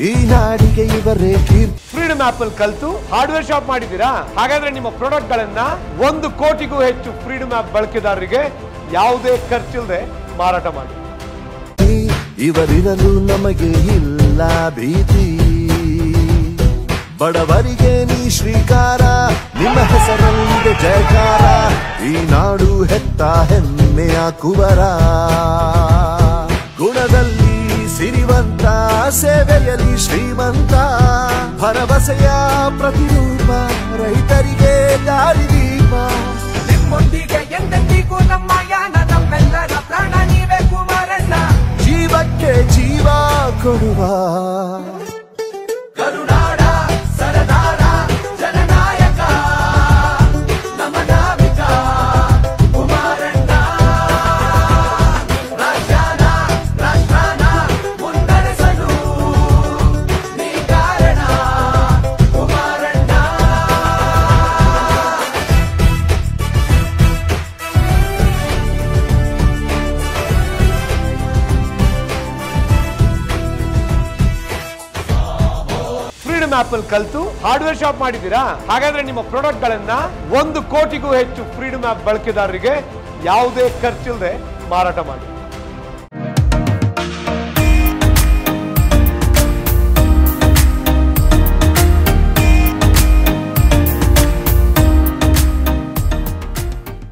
ಈ ನಾಡಿಗೆ ಇವರೇ ಫ್ರೀಡಮ್ ಆಪ್ ಅಲ್ಲಿ ಕಲ್ತು ಹಾರ್ಡ್ವೇರ್ ಶಾಪ್ ಮಾಡಿದ್ದೀರಾ? ಹಾಗಾದ್ರೆ ನಿಮ್ಮ ಪ್ರಾಡಕ್ಟ್ ಗಳನ್ನ ಒಂದು ಕೋಟಿಗೂ ಹೆಚ್ಚು ಫ್ರೀಡಮ್ ಆಪ್ ಬಳಕೆದಾರರಿಗೆ ಯಾವುದೇ ಖರ್ಚಿಲ್ಲದೆ ಮಾರಾಟ ಮಾಡಿ. ಇವರಿರಲು ನಮಗೆ ಇಲ್ಲ ಭೀತಿ. ಬಡವರಿಗೆ ನೀ ಶ್ರೀಕಾರ ನಿಮ್ಮ ಹೆಸರಲ್ಲಿದೆ ಜಯಕಾರ. ಈ ನಾಡು ಹೆತ್ತ ಹೆಮ್ಮೆಯ ಕುವರ. ಗುಣದಲ್ಲಿ ಸಿರಿವಂತ ಸೇವೆಯಲ್ಲಿ ಶ್ರೀಮಂತ ಭರವಸೆಯ ಪ್ರತಿರೂಪ ರೈತರಿಗೆ ದಾರಿದೀಪ ನಿಮ್ಮೊಂದಿಗೆ ಎಂದೆಂದಿಗೂ ನಮ್ಮ ಯಾನ ನಮ್ಮೆಲ್ಲರ ಪ್ರಾಣ ನೀವೇ ಕುಮಾರಣ್ಣ ಜೀವಕ್ಕೆ ಜೀವ ಕೊಡುವ ಫ್ರೀಡಮ್ ಆಪ್ ಅಲ್ಲಿ ಕಲ್ತು ಹಾರ್ಡ್ವೇರ್ ಶಾಪ್ ಮಾಡಿದ್ದೀರಾ? ಹಾಗಾದ್ರೆ ನಿಮ್ಮ ಪ್ರಾಡಕ್ಟ್ ಗಳನ್ನ ಒಂದು ಕೋಟಿಗೂ ಹೆಚ್ಚು ಫ್ರೀಡಮ್ ಆಪ್ ಬಳಕೆದಾರರಿಗೆ ಯಾವುದೇ ಖರ್ಚಿಲ್ಲದೆ ಮಾರಾಟ ಮಾಡಿ.